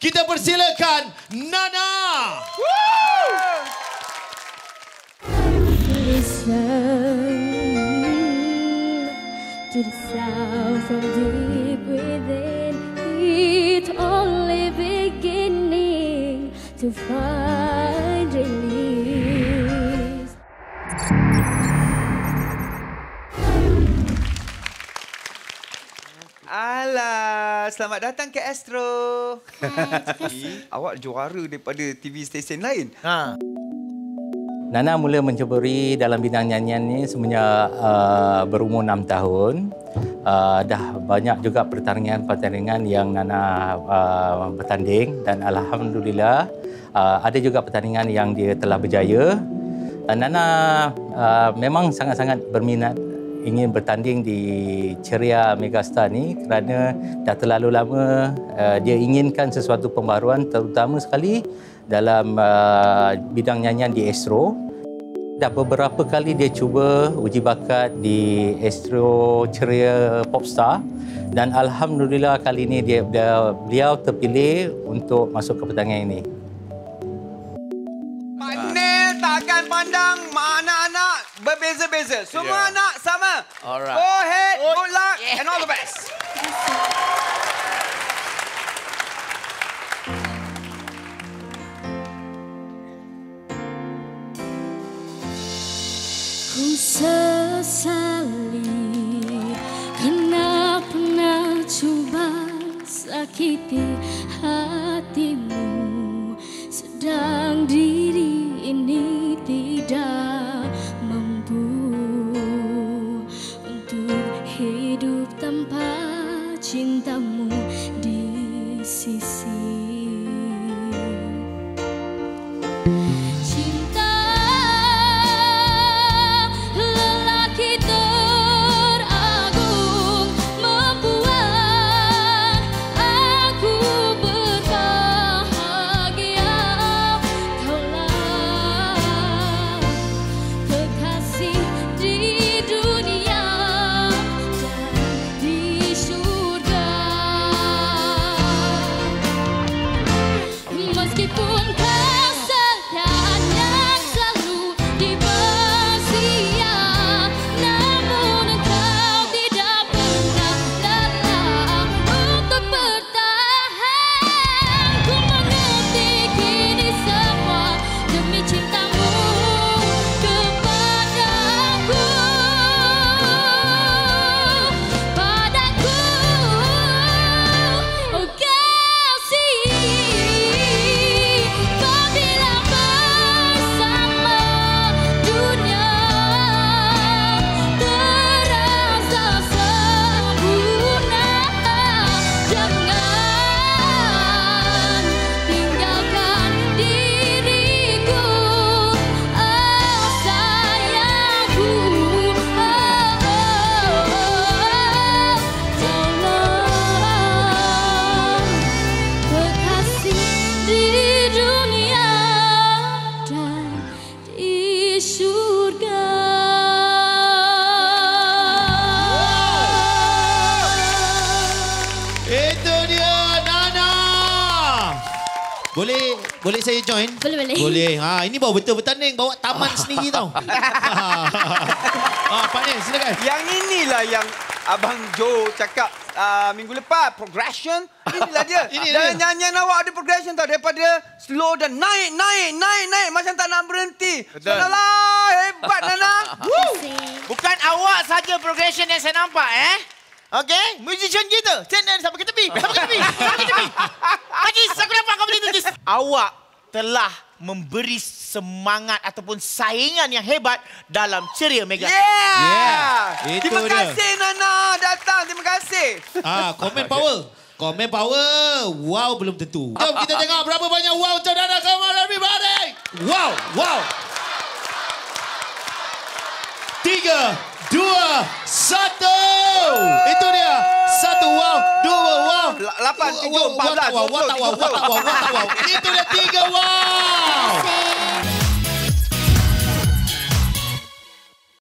Kita persilakan Nana. to find Alah, selamat datang ke Astro. Hai, Awak juara daripada TV stesen lain. Ha. Nana mula menceburi dalam bidang nyanyian ni semenjak uh, berumur enam tahun. Uh, dah banyak juga pertandingan-pertandingan yang Nana uh, bertanding dan Alhamdulillah uh, ada juga pertandingan yang dia telah berjaya. Dan Nana uh, memang sangat-sangat berminat ingin bertanding di Ceria Megastar ni kerana dah terlalu lama uh, dia inginkan sesuatu pembaruan terutama sekali dalam uh, bidang nyanyian di Astro. Dah beberapa kali dia cuba uji bakat di Astro Ceria Popstar dan alhamdulillah kali ini dia, dia beliau terpilih untuk masuk ke pertandingan ini. Panel takkan pandang mana anak berbeza-beza. Semua Yeah. anak sama. Alright. Go ahead, good luck and all the best. Ku sesali Kena pernah cuba sakiti hatimu Sedang diri cintamu di sisi Boleh boleh saya join? Boleh, boleh. Boleh. Ha ini bawa betul bertanding bawa taman sendiri tau. ha Pak Nin silakan. Yang inilah yang Abang Joe cakap uh, minggu lepas. Progression. Inilah dia. Ini Dan dia. nyanyian awak ada progression tau. Daripada slow dan naik, naik, naik, naik. Macam tak nak berhenti. Betul. Nana, hebat Nana. Woo. Bukan awak saja progression yang saya nampak eh. Okey, musician kita. Stand sampai ke tepi. Sampai ke tepi. Sampai ke tepi. Ajis, aku nampak kau boleh tulis. Awak telah memberi semangat ataupun saingan yang hebat dalam ceria Mega. Yeah. Yeah. Itu Terima dia. kasih Nana datang. Terima kasih. Ah, komen power. Komen power. Wow belum tentu. Jom kita tengok berapa banyak wow. Come on everybody. Wow, wow. Tiga, dua, satu. Itu dia. Satu wow, dua wow. La- lapan, tujuh, empat belas, Wow, wow, wow, wow, wow, wow, wow, wow. Itu dia tiga wow. Terima kasih.